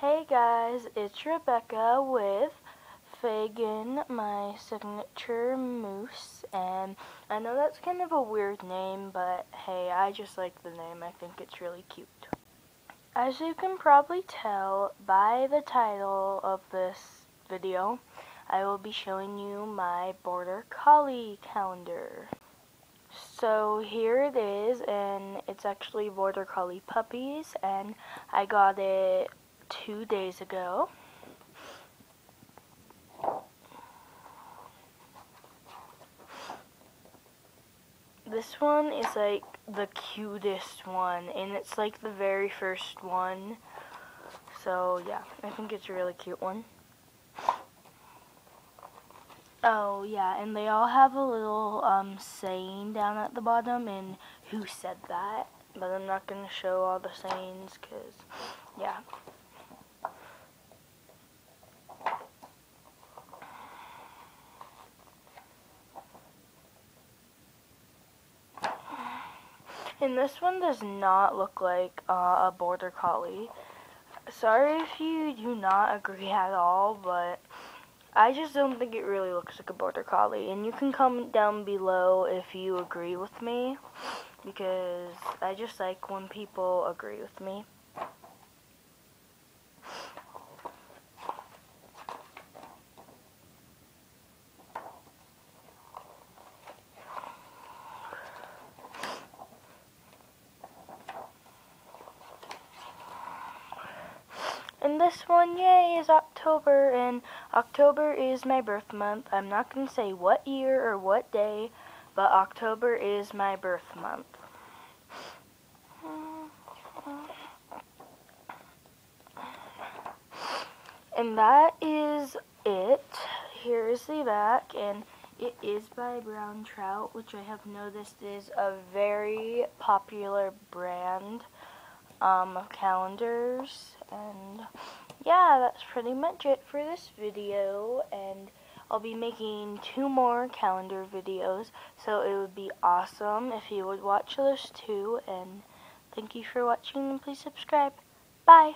Hey guys, it's Rebecca with Fagin, my signature moose, and I know that's kind of a weird name, but hey, I just like the name. I think it's really cute. As you can probably tell by the title of this video, I will be showing you my Border Collie calendar. So here it is, and it's actually Border Collie puppies, and I got it two days ago. This one is like the cutest one, and it's like the very first one. So yeah, I think it's a really cute one. Oh yeah, and they all have a little um, saying down at the bottom and who said that. But I'm not going to show all the sayings because, yeah. And this one does not look like uh, a border collie. Sorry if you do not agree at all, but I just don't think it really looks like a border collie. And you can comment down below if you agree with me, because I just like when people agree with me. And this one, yay, is October, and October is my birth month. I'm not going to say what year or what day, but October is my birth month. And that is it. Here is the back, and it is by Brown Trout, which I have noticed is a very popular brand um, calendars. And yeah, that's pretty much it for this video. And I'll be making two more calendar videos. So it would be awesome if you would watch those two. And thank you for watching and please subscribe. Bye.